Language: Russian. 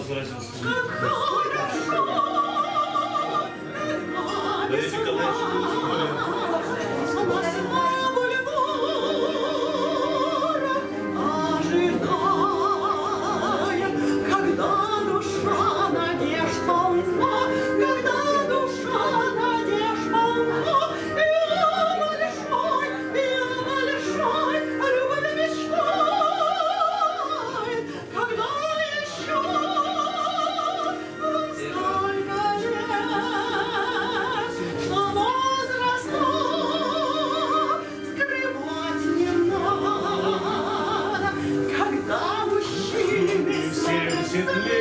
возразил слух. Как хорошо! Дарья Николаевна, 내